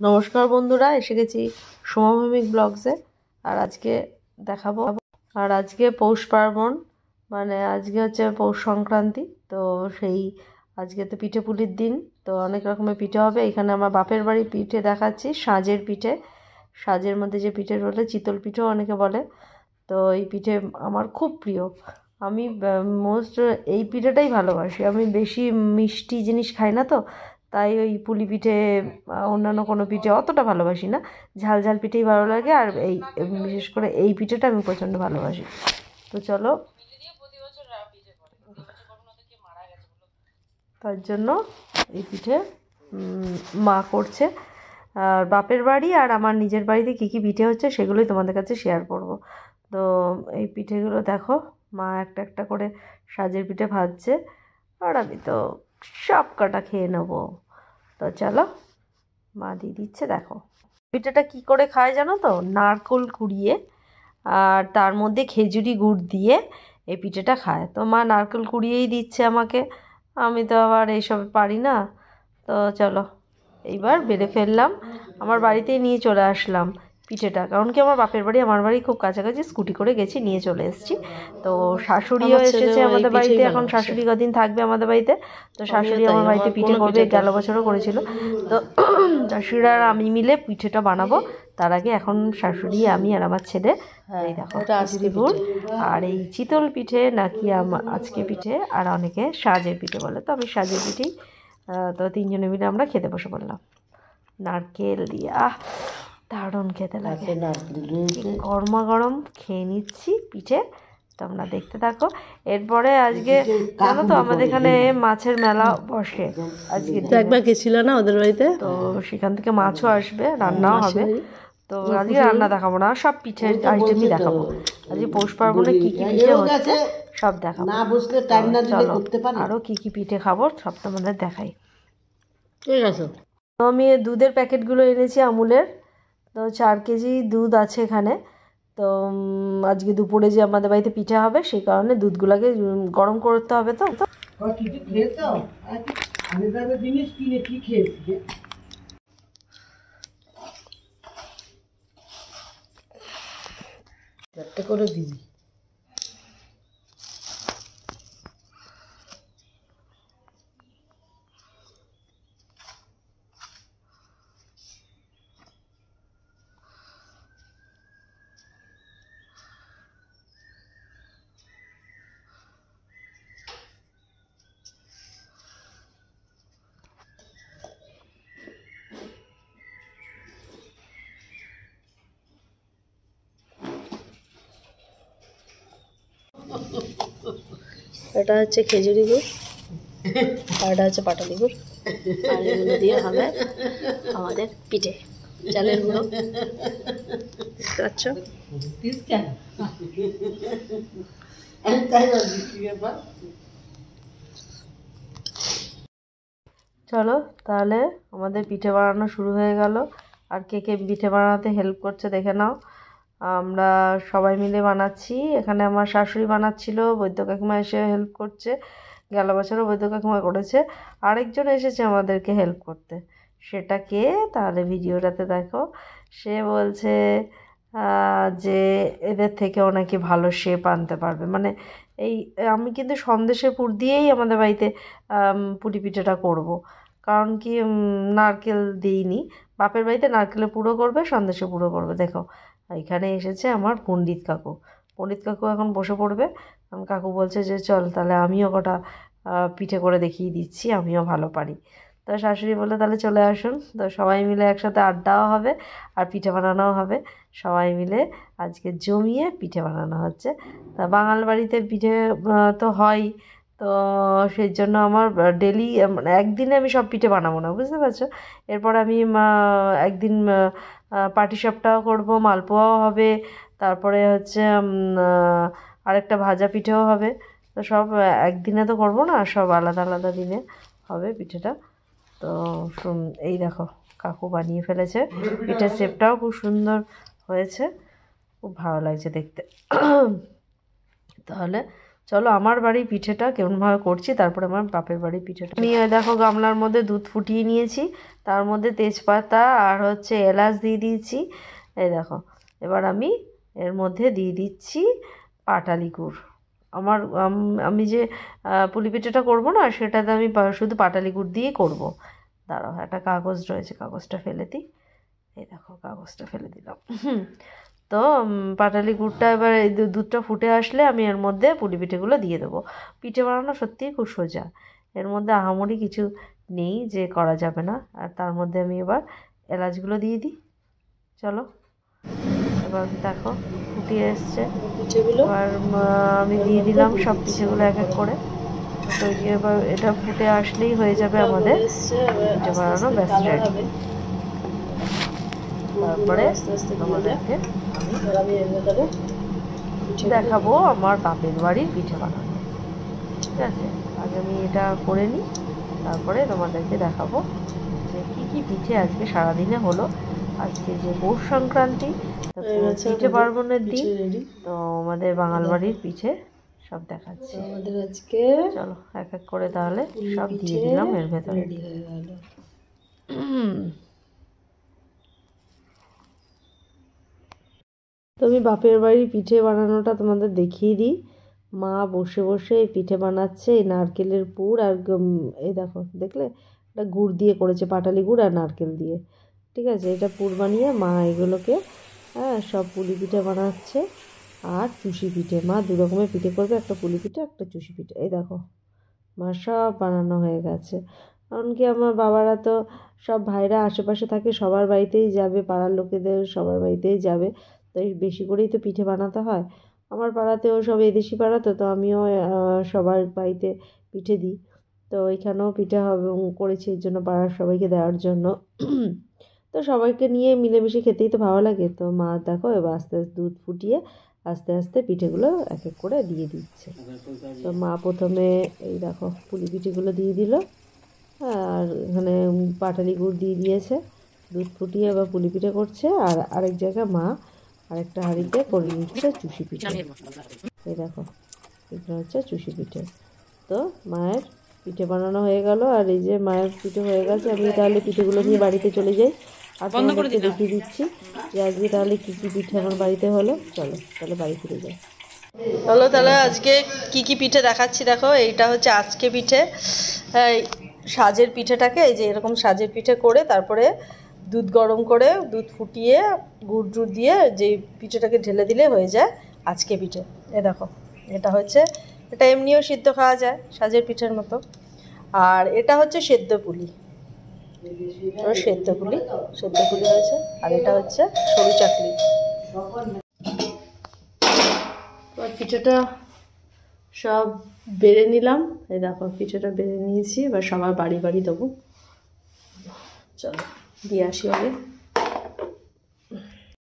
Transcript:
নমস্কার বন্ধুরা, এসে গেছি সমভূমিক ব্লগসে। আর আজকে দেখাবো, আর আজকে পৌষ পার্বণ মানে আজকে হচ্ছে পৌষ সংক্রান্তি, তো সেই আজকে তো পিঠে পুলির দিন, তো অনেক রকমের পিঠে হবে। এখানে আমার বাপের বাড়ি পিঠে দেখাচ্ছি, সাজের পিঠে। সাজের মধ্যে যে পিঠে বলে চিতল পিঠেও অনেকে বলে। তো এই পিঠে আমার খুব প্রিয়। আমি মোস্ট এই পিঠেটাই ভালোবাসি। আমি বেশি মিষ্টি জিনিস খাই না তো তাই ওই পুলি পিঠে অন্যান্য কোনো পিঠে অতটা ভালোবাসি না। ঝাল ঝাল পিঠেই ভালো লাগে, আর এই, বিশেষ করে এই পিঠেটা আমি প্রচণ্ড ভালোবাসি। তো চলো। তার জন্য এই পিঠে মা করছে। আর বাপের বাড়ি আর আমার নিজের বাড়িতে কী কী পিঠে হচ্ছে সেগুলোই তোমাদের কাছে শেয়ার করব। তো এই পিঠেগুলো দেখো, মা একটা একটা করে সাজের পিঠে ভাজছে। আর আমি তো সব কটা খেয়ে নেব। তো চলো, মা দিয়ে দিচ্ছে, দেখো। পিঠাটা কি করে খায় জানো তো? নারকোল কুড়িয়ে আর তার মধ্যে খেজুরি গুড় দিয়ে এই পিঠেটা খায়। তো মা নারকেল কুড়িয়েই দিচ্ছে আমাকে। আমি তো আবার এইসব পারি না। তো চলো, এইবার বেড়ে ফেললাম। আমার বাড়িতেই নিয়ে চলে আসলাম। পিঠেটা। কারণ কি আমার বাপের বাড়ি আমার বাড়ি খুব কাছাকাছি স্কুটি করে গেছি নিয়ে চলে এসেছি। তো শাশুড়িও এসেছে আমাদের বাড়িতে এখন শাশুড়ি কদিন থাকবে আমাদের বাড়িতে। তো শাশুড়ি আমার বাড়িতে পিঠে করবে গেল বছরও করেছিল। তো শাশুড়ি আর আমি মিলে পিঠেটা বানাবো। তার আগে এখন শাশুড়ি আমি আর আমার ছেলে। দেখো আর এই চিতল পিঠে নাকি আমার আজকে পিঠে আর অনেকে সাজের পিঠে বলে। তো আমি সাজের পিঠেই তো তিনজনে মিলে আমরা খেতে বসে পড়লাম। নারকেল দিয়ে। আহ দারুণ খেতে লাগে। গরমা গরম খেয়ে নিচ্ছি পিঠে। তোমরা দেখতে থাকো। এরপরে আজকে জানো তো আমাদের এখানে মাছের মেলা বসে। আজকে একবার গেছিল না ওদের বাড়িতে? তো সেখান থেকে মাছও আসবে রান্নাও হবে। তো আজকে রান্না দেখাবো না সব পিঠের আইটেমই দেখাবো। আজকে পৌষ পার্বণে কি কি পিঠে হচ্ছে সব দেখাবো। না বসলে টাইম না দিলে করতে পারি। আরও কি কি পিঠে খাব সব তোমাদের দেখাই। ঠিক আছে। তো আমি দুধের প্যাকেটগুলো এনেছি আমুলের। তো চার কেজি দুধ আছে এখানে। তো আজকে দুপুরে যে আমাদের বাড়িতে পিঠা হবে, সেই কারণে দুধগুলোকে গরম করতে হবে তো। চারটে করে দিবি। এটা হচ্ছে খেজুরি গুড়, আর এটা হচ্ছে পাটালি গুড়। আর এগুলো দিয়ে হবে আমাদের পিঠে। চালের গুঁড়ো। আচ্ছা চলো, তাহলে আমাদের পিঠে বানানো শুরু হয়ে গেল। আর কে কে পিঠে বানাতে হেল্প করছে দেখে নাও। আমরা সবাই মিলে বানাচ্ছি। এখানে আমার শাশুড়ি বানাচ্ছিল, বৈদ্য কাকিমা এসে হেল্প করছে, গেল বছরও বৈদ্য কাকিমা করেছে। আরেকজন এসেছে আমাদেরকে হেল্প করতে। সেটা কে? তাহলে ভিডিওটাতে দেখো। সে বলছে যে এদের থেকে নাকি ভালো শেপ আনতে পারবে। মানে এই, আমি কিন্তু সন্দেশের পুর দিয়েই আমাদের বাড়িতে পুলি পিঠেটা করব। কারণ কি নারকেল দিইনি। বাপের বাড়িতে নারকেলের পুরো করবে, সন্দেশে পুরো করবে। দেখো এখানে এসেছে আমার পণ্ডিত কাকু। পণ্ডিত কাকু এখন বসে পড়বে। কাকু বলছে যে, চল তাহলে আমিও কটা পিঠে করে দেখিয়ে দিচ্ছি, আমিও ভালো পারি। তো শাশুড়ি বলে তাহলে চলে আসুন। তো সবাই মিলে একসাথে আড্ডাও হবে আর পিঠে বানানোও হবে। সবাই মিলে আজকে জমিয়ে পিঠে বানানো হচ্ছে। তা বাঙাল বাড়িতে পিঠে তো হয় তো সেই জন্য আমার ডেলি মানে একদিনে আমি সব পিঠে বানাবো না, বুঝতে পারছ? এরপর আমি একদিন পাটিসাপটাও করব, মালপোয়াও হবে, তারপরে হচ্ছে আরেকটা ভাজা পিঠেও হবে। তো সব একদিনে তো করব না, সব আলাদা আলাদা দিনে হবে পিঠেটা। তো এই দেখো, কাকু বানিয়ে ফেলেছে। পিঠের শেপটাও খুব সুন্দর হয়েছে। খুব ভালো লাগছে দেখতে। তাহলে চলো আমার বাড়ির পিঠেটা কেমনভাবে করছি, তারপরে আমার বাপের বাড়ির পিঠেটা। আমি দেখো গামলার মধ্যে দুধ ফুটিয়ে নিয়েছি, তার মধ্যে তেজপাতা আর হচ্ছে এলাচ দিয়ে দিয়েছি। এই দেখো, এবার আমি এর মধ্যে দিয়ে দিচ্ছি পাটালি গুড়। আমার, আমি যে পুলি পিঠেটা করব না, সেটাতে আমি শুধু পাটালি গুড় দিয়ে করব। দাঁড়াও, একটা কাগজ রয়েছে, কাগজটা ফেলে দিই। এই দেখো, কাগজটা ফেলে দিলাম। হুম তো পাটালি গুড়টা এবার এই দু- দুধটা ফুটে আসলে আমি এর মধ্যে পুলি পিঠেগুলো দিয়ে দেবো। পিঠে বানানো সত্যিই খুব সোজা। এর মধ্যে আহামরি কিছু নেই যে করা যাবে না। আর তার মধ্যে আমি এবার এলাচগুলো দিয়ে দিই। চলো এবার দেখো ফুটিয়ে এসছে। এবার আমি দিয়ে দিলাম সব পিঠেগুলো এক এক করে। তো এবার এটা ফুটে আসলেই হয়ে যাবে আমাদের পিঠে বানানো ব্যাস। হবে। তারপরে। তোমাদেরকে দেখাবো আমার বাপের বাড়ির পিঠে বানানো। ঠিক আছে? আগে আমি এটা করে নিই তারপরে তোমাদেরকে দেখাবো যে কী কী পিঠে আজকে সারাদিনে হলো। আজকে যে পৌষ সংক্রান্তি পিঠে পার্বণের দিন। তো আমাদের বাঙাল বাড়ির পিঠে সব দেখাচ্ছি। আমাদের আজকে চলো এক এক করে তাহলে সব দিয়ে দিলাম এর ভেতরে রেডি হয়ে গেল তো আমি বাপের বাড়ির পিঠে বানানোটা তোমাদের দেখিয়ে দিই। মা বসে বসে পিঠে বানাচ্ছে, এই নারকেলের পুর আর এই দেখো, দেখলে? এটা গুড় দিয়ে করেছে, পাটালি গুড় আর নারকেল দিয়ে। ঠিক আছে, এটা পুর বানিয়ে মা এগুলোকে হ্যাঁ সব পুলি পিঠে বানাচ্ছে। আর চুষি পিঠে, মা দু রকমের পিঠে করবে, একটা পুলি পিঠে, একটা চুষি পিঠে। এই দেখো, মা সব বানানো হয়ে গেছে। এমনকি আমার বাবারা তো সব ভাইরা আশেপাশে থাকে, সবার বাড়িতেই যাবে, পাড়ার লোকেদের সবার বাড়িতেই যাবে। তো এই বেশি করেই তো পিঠে বানাতে হয়। আমার পাড়াতেও সব এদেশি পাড়া তো তো আমিও সবার বাড়িতে পিঠে দিই। তো এখানেও পিঠে হবে করেছি এর জন্য পাড়ার সবাইকে দেওয়ার জন্য। তো সবাইকে নিয়ে মিলেমিশে খেতেই তো ভালো লাগে। তো মা দেখো এবার আস্তে আস্তে দুধ ফুটিয়ে আস্তে আস্তে পিঠেগুলো এক এক করে দিয়ে দিচ্ছে। তো মা প্রথমে এই দেখো পুলি পিঠেগুলো দিয়ে দিল। আর এখানে পাটালি গুড় দিয়ে দিয়েছে। দুধ ফুটিয়ে এবার পুলি পিঠে করছে। আর আরেক জায়গায় মা আরেকটা হাঁড়িতে করে নিচ্ছে চুষি পিঠে। এই দেখো এটা হচ্ছে চুষি পিঠে। তো মায়ের পিঠে বানানো হয়ে গেল আর এই যে মায়ের পিঠে হয়ে গেছে আমি তাহলে পিঠেগুলো নিয়ে বাড়িতে চলে যাই। আর তোমাদেরকে দেখিয়ে দিচ্ছি যে আজকে তাহলে কী কী পিঠে আমার বাড়িতে হলো। চলো তাহলে বাড়ি ফিরে যাই। চলো তাহলে আজকে কি কি পিঠে দেখাচ্ছি দেখো এইটা হচ্ছে আজকে পিঠে। এই সাজের পিঠেটাকে এই যে এরকম সাজের পিঠে করে তারপরে দুধ গরম করে দুধ ফুটিয়ে, গুড় টুড় দিয়ে যে পিঠেটাকে ঢেলে দিলে হয়ে যায় আজকে পিঠে। এ দেখো, এটা হচ্ছে, এটা এমনিও সিদ্ধ খাওয়া যায় সাজের পিঠের মতো। আর এটা হচ্ছে সেদ্ধ পুলি। সেদ্ধ পুলি সেদ্ধ পুলি হয়েছে। আর এটা হচ্ছে সরু চাকলি পিঠেটা সব বেড়ে নিলাম। এই দেখো, পিঠেটা বেড়ে নিয়েছি, এবার সবার বাড়ি বাড়ি দেবো। চলো। দিয়ে আসি আগে